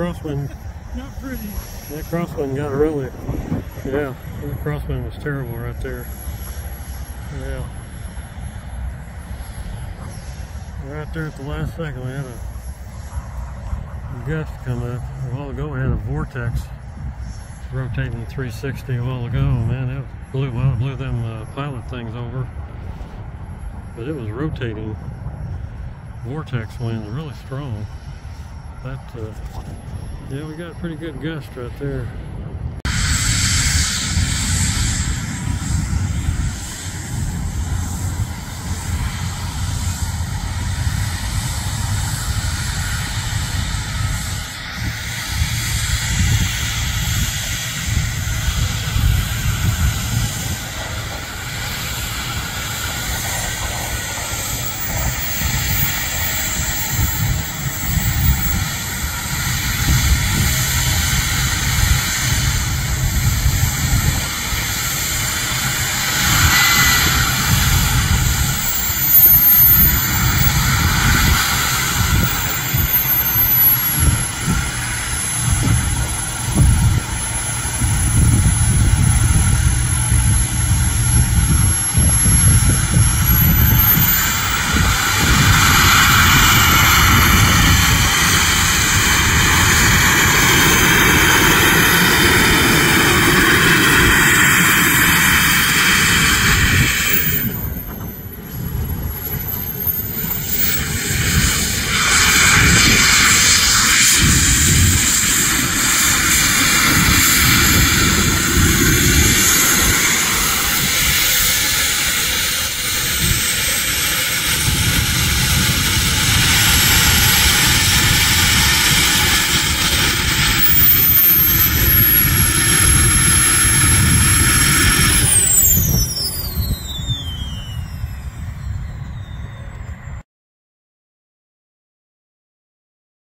crosswind, Not pretty. that crosswind got really, yeah, that crosswind was terrible right there. Yeah. Right there at the last second, we had a gust come up. A while ago, we had a vortex rotating 360 a while ago. Man, it blew, well, it blew them uh, pilot things over. But it was rotating vortex winds really strong. That, uh, yeah, we got a pretty good gust right there.